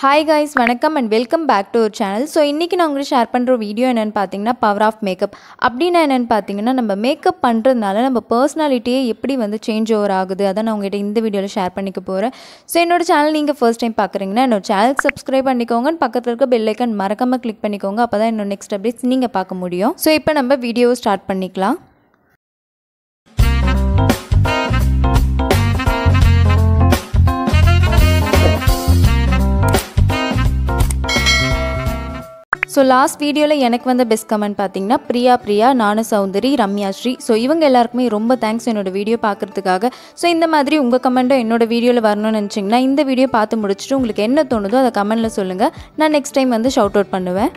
Hi guys வணக்கம் and welcome back to ஒரு channel so இன்றைக்கி நான் உங்களுக்கு ஷேர் பண்ணுற வீடியோ என்னென்னு பார்த்தீங்கன்னா பவர் ஆஃப் மேக்கப் அப்படின்னா என்னென்னு பார்த்தீங்கன்னா நம்ம மேக்கப் பண்ணுறதுனால நம்ம பர்சனாலிட்டியே எப்படி வந்து சேஞ்ச் ஓவர் ஆகுது? அதை நான் உங்ககிட்ட இந்த வீடியோவில் ஷேர் பண்ணிக்க போகிறேன் ஸோ என்னோட சேனல் நீங்கள் ஃபர்ஸ்ட் டைம் பார்க்குறீங்கன்னா என்னோட சேனல் சப்ஸ்கிரைப் பண்ணிக்கோங்க. பக்கத்தில் இருக்க பெல்லைக்கன் மறக்காமல் கிளிக் பண்ணிக்கோங்க. அப்போ தான் என்னோட நெக்ஸ்ட் அப்டேட்ஸ் நீங்கள் பார்க்க முடியும். ஸோ இப்போ நம்ம வீடியோவை ஸ்டார்ட் பண்ணிக்கலாம். ஸோ லாஸ்ட் வீடியோவில் எனக்கு வந்த பெஸ்ட் கமெண்ட் பார்த்தீங்கன்னா பிரியா பிரியா நானு சௌந்தரி ரம்யா ஸ்ரீ. ஸோ இவங்க எல்லாருக்குமே ரொம்ப தேங்க்ஸ் என்னோடய வீடியோ பார்க்குறதுக்காக. ஸோ இந்த மாதிரி உங்கள் கமெண்ட்டும் என்னோடய வீடியோவில் வரணும்னு நினச்சிங்கன்னா இந்த வீடியோ பார்த்து முடிச்சுட்டு உங்களுக்கு என்ன தோணுதோ அதை கமெண்ட்டில் சொல்லுங்கள் நான் நெக்ஸ்ட் டைம் வந்து ஷவுட் அவுட் பண்ணுவேன்.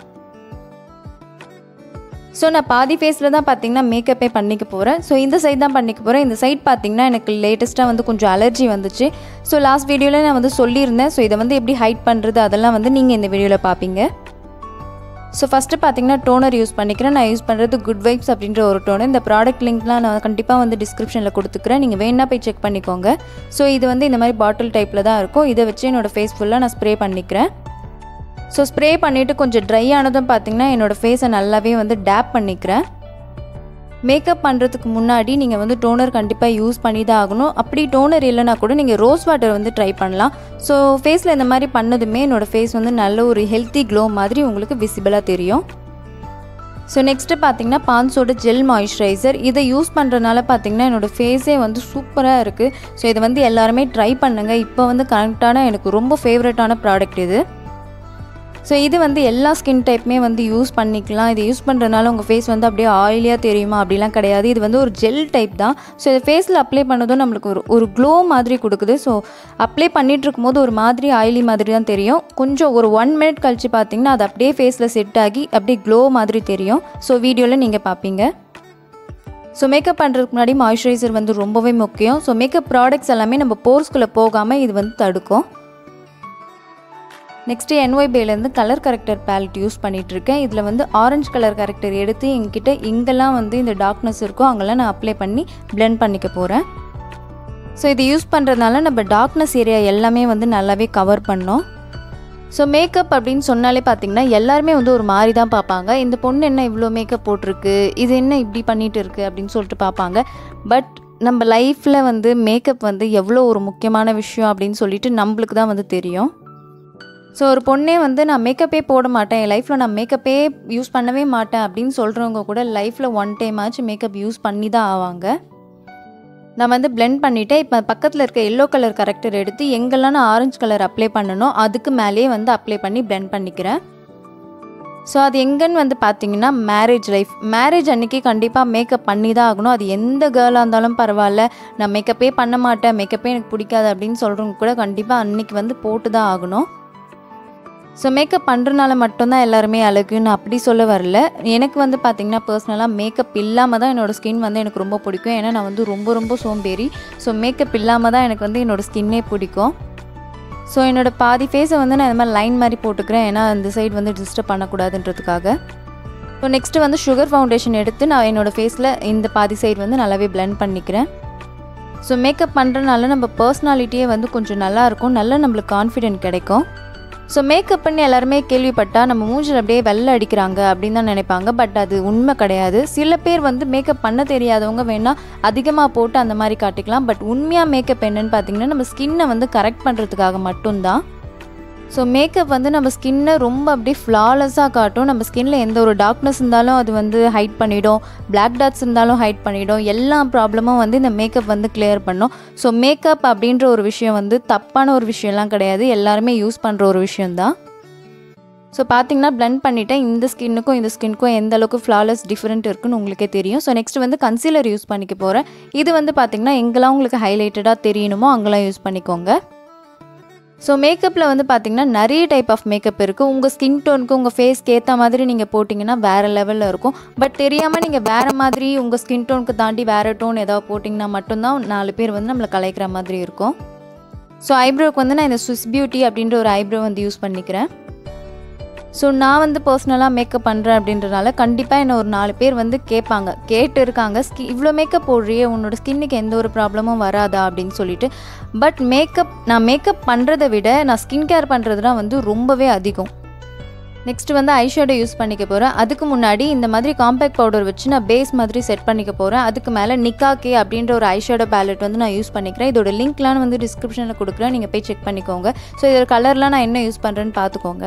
ஸோ நான் பாதி ஃபேஸில் தான் பார்த்தீங்கன்னா மேக்கப்பே பண்ணிக்க போகிறேன் ஸோ இந்த சைட் தான் பண்ணிக்க போகிறேன் இந்த சைட் பார்த்தீங்கன்னா எனக்கு லேட்டஸ்ட்டாக வந்து கொஞ்சம் அலர்ஜி வந்துச்சு. ஸோ லாஸ்ட் வீடியோவில் நான் வந்து சொல்லியிருந்தேன். ஸோ இதை வந்து எப்படி ஹைட் பண்ணுறது அதெல்லாம் வந்து நீங்கள் இந்த வீடியோவில் பார்ப்பீங்க. ஸோ ஃபஸ்ட்டு பார்த்தீங்கன்னா டோனர் யூஸ் பண்ணிக்கிறேன். நான் யூஸ் பண்ணுறது குட் வைப்ஸ் அப்படின்ற ஒரு டோனர் இந்த ப்ராடக்ட் லிங்க்லாம் நான் கண்டிப்பாக வந்து டிஸ்கிரிப்ஷனில் கொடுத்துக்கிறேன். நீங்கள் வேணா போய் செக் பண்ணிக்கோங்க. ஸோ இது வந்து இந்த மாதிரி பாட்டில் டைப்பில் தான் இருக்கும். இதை வச்சு என்னோடய ஃபேஸ் ஃபுல்லாக நான் ஸ்ப்ரே பண்ணிக்கிறேன். ஸோ ஸ்ப்ரே பண்ணிவிட்டு கொஞ்சம் ட்ரை ஆனதும் பார்த்தீங்கன்னா என்னோடய ஃபேஸை நல்லாவே வந்து டேப் பண்ணிக்கிறேன். மேக்கப் பண்ணுறதுக்கு முன்னாடி நீங்கள் வந்து டோனர் கண்டிப்பாக யூஸ் பண்ணி தான் ஆகணும். அப்படி டோனர் இல்லைனா கூட நீங்கள் ரோஸ் வாட்டர் வந்து ட்ரை பண்ணலாம். ஸோ ஃபேஸில் இந்த மாதிரி பண்ணதுமே என்னோடய ஃபேஸ் வந்து நல்ல ஒரு ஹெல்த்தி க்ளோ மாதிரி உங்களுக்கு விசிபிளாக தெரியும். ஸோ நெக்ஸ்ட்டு பார்த்தீங்கன்னா பான்ஸோட ஜெல் மாய்ஸ்சரைசர் இதை யூஸ் பண்ணுறதுனால பார்த்தீங்கன்னா என்னோடய ஃபேஸே வந்து சூப்பராக இருக்குது ஸோ இதை வந்து எல்லாருமே ட்ரை பண்ணுங்கள் இப்போ வந்து கரெக்டான எனக்கு ரொம்ப ஃபேவரட்டான ப்ராடக்ட் இது. ஸோ இது வந்து எல்லா ஸ்கின் டைப்புமே வந்து யூஸ் பண்ணிக்கலாம். இது யூஸ் பண்ணுறதுனால உங்கள் ஃபேஸ் வந்து அப்படியே ஆயிலியாக தெரியுமா? அப்படிலாம் கிடையாது. இது வந்து ஒரு ஜெல் டைப் தான். ஸோ இதை ஃபேஸில் அப்ளை பண்ணதும் நம்மளுக்கு ஒரு ஒரு க்ளோ மாதிரி கொடுக்குது. ஸோ அப்ளை பண்ணிகிட்டு இருக்கும்போது ஒரு மாதிரி ஆயிலி மாதிரி தான் தெரியும். கொஞ்சம் ஒரு ஒன் மினிட் கழித்து பார்த்தீங்கன்னா அது அப்படியே ஃபேஸில் செட் ஆகி அப்படியே க்ளோ மாதிரி தெரியும். ஸோ வீடியோவில் நீங்கள் பார்ப்பீங்க. ஸோ மேக்கப் பண்ணுறதுக்கு முன்னாடி மாய்ஸ்சரைசர் வந்து ரொம்பவே முக்கியம். ஸோ மேக்கப் ப்ராடக்ட்ஸ் எல்லாமே நம்ம போர்ஸ்குள்ளே போகாமல் இது வந்து தடுக்கும். நெக்ஸ்ட்டு என்ஒய்பேலேருந்து கலர் கரெக்டர் பேலட் யூஸ் பண்ணிகிட்ருக்கேன் இதில் வந்து ஆரஞ்சு கலர் கரெக்டர் எடுத்து எங்கிட்ட எங்கெல்லாம் வந்து இந்த டார்க்னஸ் இருக்கோ அங்கெல்லாம் நான் அப்ளை பண்ணி பிளெண்ட் பண்ணிக்க போகிறேன் ஸோ இது யூஸ் பண்ணுறதுனால நம்ம டார்க்னஸ் ஏரியா எல்லாமே வந்து நல்லாவே கவர் பண்ணோம். ஸோ மேக்கப் அப்படின்னு சொன்னாலே பார்த்தீங்கன்னா எல்லாருமே வந்து ஒரு மாதிரி தான் பார்ப்பாங்க. இந்த பொண்ணு என்ன இவ்வளோ மேக்கப் போட்டிருக்கு? இது என்ன இப்படி பண்ணிகிட்டு இருக்குது அப்படின்னு சொல்லிட்டு பார்ப்பாங்க. பட் நம்ம லைஃப்பில் வந்து மேக்கப் வந்து எவ்வளோ ஒரு முக்கியமான விஷயம் அப்படின்னு சொல்லிட்டு நம்மளுக்கு தான் வந்து தெரியும். ஸோ ஒரு பொண்ணே வந்து நான் மேக்கப்பே போட மாட்டேன். என் லைஃப்பில் நான் மேக்கப்பே யூஸ் பண்ணவே மாட்டேன். அப்படின்னு சொல்கிறவங்க கூட லைஃப்பில் ஒன் டைம் ஆச்சு மேக்கப் யூஸ் பண்ணி தான் ஆவாங்க. நான் வந்து பிளெண்ட் பண்ணிவிட்டேன் இப்போ பக்கத்தில் இருக்க எல்லோ கலர் கரெக்டர் எடுத்து எங்கெல்லாம் நான் ஆரஞ்சு கலர் அப்ளை பண்ணணும் அதுக்கு மேலேயே வந்து அப்ளை பண்ணி பிளெண்ட் பண்ணிக்கிறேன். ஸோ அது எங்கன்னு வந்து பார்த்தீங்கன்னா மேரேஜ் லைஃப் மேரேஜ் அன்றைக்கி கண்டிப்பாக மேக்கப் பண்ணி தான் ஆகணும். அது எந்த கேர்ளாக இருந்தாலும் பரவாயில்ல. நான் மேக்கப்பே பண்ண மாட்டேன். மேக்கப்பே எனக்கு பிடிக்காது அப்படின்னு சொல்கிறவங்க கூட கண்டிப்பாக அன்றைக்கி வந்து போட்டு தான் ஆகணும். ஸோ மேக்கப் பண்ணுறனால மட்டும்தான் எல்லாருமே அழகுன்னு அப்படி சொல்ல வரல. எனக்கு வந்து பார்த்திங்கன்னா பர்சனலாக மேக்கப் இல்லாமல் தான் என்னோடய ஸ்கின் வந்து எனக்கு ரொம்ப பிடிக்கும். ஏன்னா நான் வந்து ரொம்ப ரொம்ப சோம்பேறி. ஸோ மேக்கப் இல்லாமல் தான் எனக்கு வந்து என்னோடய ஸ்கின்னே பிடிக்கும். ஸோ என்னோடய பாதி ஃபேஸை வந்து நான் இந்த மாதிரி லைன் மாதிரி போட்டுக்கிறேன். ஏன்னா அந்த சைடு வந்து டிஸ்டர்ப் பண்ணக்கூடாதுன்றதுக்காக. ஸோ நெக்ஸ்ட்டு வந்து சுகர் ஃபவுண்டேஷன் எடுத்து நான் என்னோடய ஃபேஸில் இந்த பாதி சைடு வந்து நல்லாவே பிளெண்ட் பண்ணிக்கிறேன். ஸோ மேக்கப் பண்ணுறதுனால நம்ம பர்சனாலிட்டியே வந்து கொஞ்சம் நல்லாயிருக்கும் நல்லா நம்மளுக்கு கான்ஃபிடென்ட் கிடைக்கும். ஸோ மேக்கப்னு எல்லாருமே கேள்விப்பட்டால் நம்ம மூஞ்சில் அப்படியே வெள்ளை அடிக்கிறாங்க அப்படின்னு தான் நினைப்பாங்க. பட் அது உண்மை கிடையாது. சில பேர் வந்து மேக்கப் பண்ண தெரியாதவங்க வேணால் அதிகமாக போட்டு அந்த மாதிரி காட்டிக்கலாம். பட் உண்மையாக மேக்கப் என்னன்னு பார்த்தீங்கன்னா நம்ம ஸ்கின்னை வந்து கரெக்ட் பண்ணுறதுக்காக மட்டும்தான் ஸோ மேக்கப் வந்து நம்ம ஸ்கின்னை ரொம்ப அப்படியே ஃப்ளாலெஸ்ஸாக காட்டும். நம்ம ஸ்கின்ல எந்த ஒரு டார்க்னஸ் இருந்தாலும் அது வந்து ஹைட் பண்ணிடும். பிளாக் டாட்ஸ் இருந்தாலும் ஹைட் பண்ணிடும். எல்லா ப்ராப்ளமும் வந்து இந்த மேக்கப் வந்து கிளியர் பண்ணும். ஸோ மேக்கப் அப்படின்ற ஒரு விஷயம் வந்து தப்பான ஒரு விஷயம்லாம் கிடையாது. எல்லாருமே யூஸ் பண்ணுற ஒரு விஷயந்தான் ஸோ பார்த்தீங்கன்னா பிளெண்ட் பண்ணிவிட்டேன் இந்த ஸ்கின்னுக்கும் இந்த ஸ்கின்னுக்கும் எந்த அளவுக்கு ஃப்ளாலஸ் டிஃப்ரெண்ட் இருக்குன்னு உங்களுக்கே தெரியும். ஸோ நெக்ஸ்ட் வந்து கன்சீலர் யூஸ் பண்ணிக்க போகிறேன் இது வந்து பார்த்திங்கன்னா எங்கெல்லாம் உங்களுக்கு ஹைலைட்டடாக தெரியணுமோ அங்கெல்லாம் யூஸ் பண்ணிக்கோங்க. ஸோ மேக்கப்பில் வந்து பார்த்திங்கன்னா நிறைய டைப் ஆஃப் மேக்கப் இருக்குது உங்கள் ஸ்கின் டோனுக்கு உங்கள் ஃபேஸ்க்கு ஏற்ற மாதிரி நீங்கள் போட்டிங்கன்னா வேறு லெவலில் இருக்கும். பட் தெரியாமல் நீங்கள் வேறு மாதிரி உங்கள் ஸ்கின் டோனுக்கு தாண்டி வேறு டோன் ஏதாவது போட்டிங்கன்னா மட்டும்தான் நாலு பேர் வந்து நம்மளை கலைக்கிற மாதிரி இருக்கும். ஸோ ஐப்ரோவுக்கு வந்து நான் இந்த சுவிஸ் பியூட்டி அப்படின்ற ஒரு ஐப்ரோ வந்து யூஸ் பண்ணிக்கிறேன். ஸோ நான் வந்து பர்சனலாக மேக்கப் பண்ணுறேன் அப்படின்றனால கண்டிப்பாக என்ன ஒரு நாலு பேர் வந்து கேட்பாங்க. கேட்டு இருக்காங்க ஸ்கி இவ்வளோ மேக்கப் போடுறியே உன்னோட ஸ்கின்னுக்கு எந்த ஒரு ப்ராப்ளமும் வராதா அப்படின்னு சொல்லிட்டு. பட் மேக்கப் நான் மேக்கப் பண்ணுறதை விட நான் ஸ்கின் கேர் பண்ணுறதுனா வந்து ரொம்பவே அதிகம். நெக்ஸ்ட் வந்து ஐஷேடோ யூஸ் பண்ணிக்க போகிறேன் அதுக்கு முன்னாடி இந்த மாதிரி காம்பேக்ட் பவுடர் வச்சு நான் பேஸ் மாதிரி செட் பண்ணிக்க போகிறேன் அதுக்கு மேலே நிக்காக்கே அப்படின்ற ஒரு ஐஷேடோ பேலட் வந்து நான் யூஸ் பண்ணிக்கிறேன். இதோட லிங்க்லாம் வந்து டிஸ்கிரிப்ஷனில் கொடுக்குறேன். நீங்கள் போய் செக் பண்ணிக்கோங்க. ஸோ இதோட கலர்லாம் நான் என்ன யூஸ் பண்ணுறேன்னு பார்த்துக்கோங்க.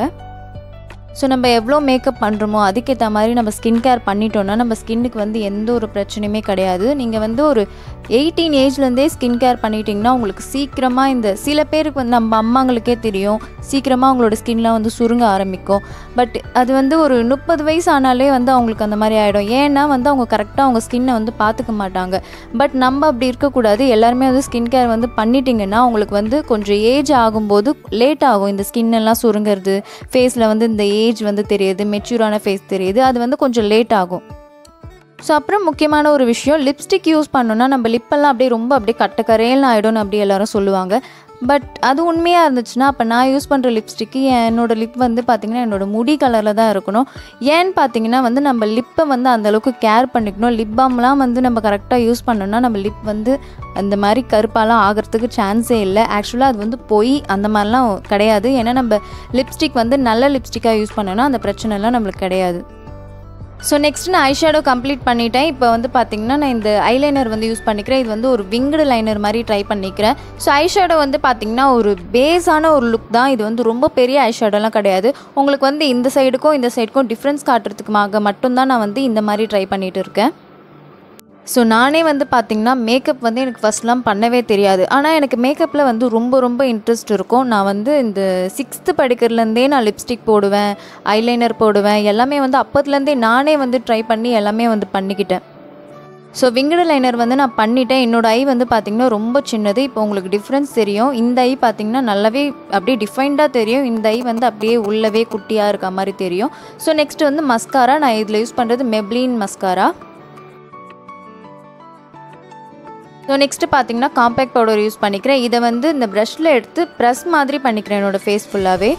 ஸோ நம்ம எவ்வளோ மேக்கப் பண்ணுறோமோ அதுக்கேற்ற மாதிரி நம்ம ஸ்கின் கேர் பண்ணிட்டோம்னா நம்ம ஸ்கின்னுக்கு வந்து எந்த ஒரு பிரச்சனையுமே கிடையாது. நீங்கள் வந்து ஒரு எயிட்டீன் ஏஜ்லேருந்தே ஸ்கின் கேர் பண்ணிட்டீங்கன்னா உங்களுக்கு சீக்கிரமாக இந்த சில பேருக்கு வந்து நம்ம அம்மாங்களுக்கே தெரியும். சீக்கிரமாக அவங்களோட ஸ்கின்லாம் வந்து சுருங்க ஆரம்பிக்கும். பட் அது வந்து ஒரு முப்பது வயசு ஆனாலே வந்து அவங்களுக்கு அந்த மாதிரி ஆகிடும் ஏன்னா வந்து அவங்க கரெக்டாக அவங்க ஸ்கின்னை வந்து பார்த்துக்க மாட்டாங்க. பட் நம்ம அப்படி இருக்கக்கூடாது. எல்லாருமே வந்து ஸ்கின் கேர் வந்து பண்ணிட்டீங்கன்னா உங்களுக்கு வந்து கொஞ்சம் ஏஜ் ஆகும்போது லேட் ஆகும். இந்த ஸ்கின்னெல்லாம் சுருங்கிறது ஃபேஸில் வந்து இந்த ஏஜ் வந்து தெரியுது மெச்சூரான ஃபேஸ் தெரியுது அது வந்து கொஞ்சம் லேட் ஆகும். ஸோ அப்புறம் முக்கியமான ஒரு விஷயம் லிப்ஸ்டிக் யூஸ் பண்ணோன்னா நம்ம லிப்பெல்லாம் அப்படியே ரொம்ப அப்படியே கட்டக்கரையில் ஆகிடும்னு அப்படி எல்லாரும் சொல்லுவாங்க. பட் அது உண்மையாக இருந்துச்சுன்னா அப்போ நான் யூஸ் பண்ணுற லிப்ஸ்டிக்கு என்னோடய லிப் வந்து பார்த்திங்கன்னா என்னோடய முடி கலரில் தான் இருக்கணும். ஏன்னு பார்த்தீங்கன்னா வந்து நம்ம லிப்பை வந்து அந்தளவுக்கு கேர் பண்ணிக்கணும். லிப் பாம்லாம் வந்து நம்ம கரெக்டாக யூஸ் பண்ணோம்னா நம்ம லிப் வந்து அந்த மாதிரி கருப்பாலாம் ஆகிறதுக்கு சான்ஸே இல்லை. ஆக்சுவலாக அது வந்து பொய் அந்த மாதிரிலாம் கிடையாது. ஏன்னா நம்ம லிப்ஸ்டிக் வந்து நல்ல லிப்ஸ்டிக்காக யூஸ் பண்ணோன்னா அந்த பிரச்சனைலாம் நம்மளுக்கு கிடையாது. ஸோ நெக்ஸ்ட் நான் ஐஷேடோ கம்ப்ளீட் பண்ணிட்டேன். இப்போ வந்து பார்த்திங்கன்னா நான் இந்த ஐலைனர் வந்து யூஸ் பண்ணிக்கிறேன். இது வந்து ஒரு விங்கடு லைனர் மாதிரி ட்ரை பண்ணிக்கிறேன். ஸோ ஐஷேடோ வந்து பார்த்திங்கன்னா ஒரு பேஸான ஒரு லுக் தான். இது வந்து ரொம்ப பெரிய ஐஷேடோலாம் கிடையாது. உங்களுக்கு வந்து இந்த சைடுக்கும் இந்த சைடுக்கும் டிஃப்ரென்ஸ் காட்டுறதுக்குமாக மட்டும்தான் நான் வந்து இந்த மாதிரி ட்ரை பண்ணிகிட்டு இருக்கேன். ஸோ நானே வந்து பார்த்திங்கன்னா மேக்கப் வந்து எனக்கு ஃபஸ்ட்லாம் பண்ணவே தெரியாது. ஆனால் எனக்கு மேக்கப்பில் வந்து ரொம்ப ரொம்ப இன்ட்ரெஸ்ட் இருக்கும். நான் வந்து இந்த சிக்ஸ்த்து படிக்கிறதுலேருந்தே நான் லிப்ஸ்டிக் போடுவேன் ஐலைனர் போடுவேன். எல்லாமே வந்து அப்போத்துலேருந்தே நானே வந்து ட்ரை பண்ணி எல்லாமே வந்து பண்ணிக்கிட்டேன். ஸோ விங்கட லைனர் வந்து நான் பண்ணிட்டேன். என்னோடய ஐ வந்து பார்த்திங்கன்னா ரொம்ப சின்னது. இப்போ உங்களுக்கு டிஃப்ரென்ஸ் தெரியும். இந்த ஐ பார்த்திங்கன்னா நல்லாவே அப்படியே டிஃபைன்டாக தெரியும். இந்த ஐ வந்து அப்படியே உள்ளவே குட்டியாக இருக்க மாதிரி தெரியும். ஸோ நெக்ஸ்ட் வந்து மஸ்காரா நான் இதில் யூஸ் பண்ணுறது மெப்ளின் மஸ்காரா ஸோ நெக்ஸ்ட்டு பார்த்தீங்கன்னா காம்பேக்ட் பவுடர் யூஸ் பண்ணிக்கிறேன். இதை வந்து இந்த ப்ரஷில் எடுத்து ப்ரெஸ் மாதிரி பண்ணிக்கிறேன் என்னோடய ஃபேஸ் ஃபுல்லாகவே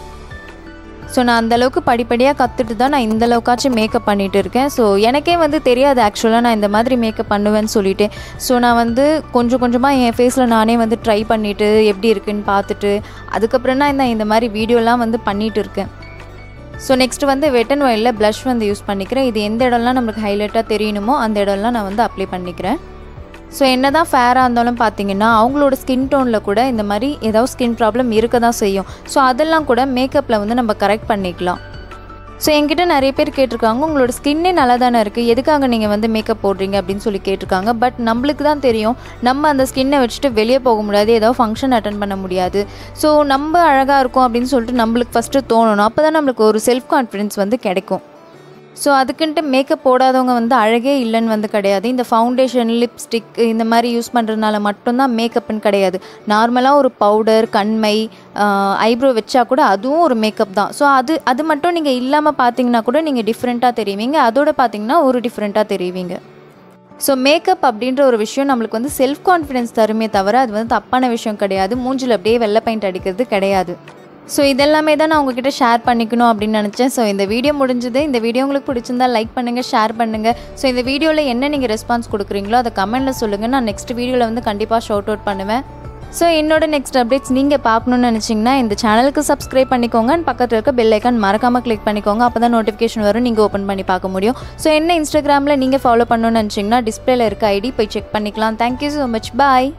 ஸோ நான் அந்தளவுக்கு படிப்படியாக கற்றுட்டு தான் நான் இந்த அளவுக்காச்சும் மேக்கப் பண்ணிகிட்டு இருக்கேன். ஸோ எனக்கே வந்து தெரியாது ஆக்சுவலாக நான் இந்த மாதிரி மேக்கப் பண்ணுவேன்னு சொல்லிட்டு. ஸோ நான் வந்து கொஞ்சம் கொஞ்சமாக என் ஃபேஸில் நானே வந்து ட்ரை பண்ணிவிட்டு எப்படி இருக்குன்னு பார்த்துட்டு அதுக்கப்புறம் தான் நான் இந்த மாதிரி வீடியோலாம் வந்து பண்ணிகிட்டு இருக்கேன். ஸோ நெக்ஸ்ட் வந்து வெட் அண்ட் ஒயிலில் ப்ளஷ் வந்து யூஸ் பண்ணிக்கிறேன். இது எந்த இடம்லாம் நம்மளுக்கு ஹைலைட்டாக தெரியணுமோ அந்த இடம்லாம் நான் வந்து அப்ளை பண்ணிக்கிறேன். ஸோ என்ன தான் ஃபேராக இருந்தாலும் பார்த்தீங்கன்னா அவங்களோட ஸ்கின் டோனில் கூட இந்த மாதிரி ஏதாவது ஸ்கின் ப்ராப்ளம் இருக்க தான் செய்யும். ஸோ அதெல்லாம் கூட மேக்கப்பில் வந்து நம்ம கரெக்ட் பண்ணிக்கலாம். ஸோ என்கிட்ட நிறைய பேர் கேட்டிருக்காங்க உங்களோட ஸ்கின்னே நல்லா தானே இருக்குது எதுக்காக நீங்கள் வந்து மேக்கப் போடுறீங்க? அப்படின்னு சொல்லி கேட்டிருக்காங்க. பட் நம்மளுக்கு தான் தெரியும் நம்ம அந்த ஸ்கின்னை வச்சுட்டு வெளியே போக முடியாது ஏதாவது ஃபங்க்ஷன் அட்டன் பண்ண முடியாது. ஸோ நம்ம அழகாக இருக்கும் அப்படின்னு சொல்லிட்டு நம்மளுக்கு ஃபஸ்ட்டு தோணணும். அப்போ தான் நம்மளுக்கு ஒரு செல்ஃப் கான்ஃபிடென்ஸ் வந்து கிடைக்கும். ஸோ அதுக்குன்ட்டு மேக்கப் போடாதவங்க வந்து அழகே இல்லைன்னு வந்து கிடையாது. இந்த ஃபவுண்டேஷன் லிப்ஸ்டிக் இந்த மாதிரி யூஸ் பண்ணுறதுனால மட்டும்தான் மேக்கப்னு கிடையாது. நார்மலாக ஒரு பவுடர் கண்மை ஐப்ரோ வச்சா கூட அதுவும் ஒரு மேக்கப் தான். ஸோ அது அது மட்டும் நீங்கள் இல்லாமல் பார்த்தீங்கன்னா கூட நீங்கள் டிஃப்ரெண்ட்டாக தெரிவிங்க. அதோட பார்த்தீங்கன்னா ஒரு டிஃப்ரெண்ட்டாக தெரிவிங்க. ஸோ மேக்கப் அப்படின்ற ஒரு விஷயம் நம்மளுக்கு வந்து செல்ஃப் கான்ஃபிடென்ஸ் தருமே தவிர அது வந்து தப்பான விஷயம் கிடையாது. மூஞ்சில் அப்படியே வெள்ளை பெயிண்ட் அடிக்கிறது கிடையாது. ஸோ இதெல்லாமே தான் நான் உங்ககிட்ட ஷேர் பண்ணிக்கணும் அப்படின்னு நினச்சேன். ஸோ இந்த வீடியோ முடிஞ்சது. இந்த வீடியோ உங்களுக்கு பிடிச்சிருந்தா லைக் பண்ணுங்கள் ஷேர் பண்ணுங்கள் ஸோ இந்த வீடியோவில் என்ன நீங்கள் ரெஸ்பான்ஸ் கொடுக்குறீங்களோ அதை கமெண்ட்டில் சொல்லுங்கள் நான் நெக்ஸ்ட் வீடியோவில் வந்து கண்டிப்பாக ஷவுட் அவுட் பண்ணுவேன். ஸோ என்னோட நெக்ஸ்ட் அப்டேட்ஸ் நீங்கள் பார்க்கணுன்னு நினச்சிங்கன்னா இந்த சேனலுக்கு சப்ஸ்கிரைப் பண்ணிக்கோங்க. அண்ட் பக்கத்தில் இருக்க பெல் ஐக்கான் மறக்காமல் கிளிக் பண்ணிக்கோங்க. அப்போ தான் நோட்டிஃபிகேஷன் வரும். நீங்கள் ஓப்பன் பண்ணி பார்க்க முடியும். ஸோ என்ன இன்ஸ்டாகிராமில் நீங்கள் ஃபாலோ பண்ணணும்னு நினச்சிங்கன்னா டிஸ்பிளேல இருக்க ஐடி போய் செக் பண்ணிக்கலாம். Thank you so much bye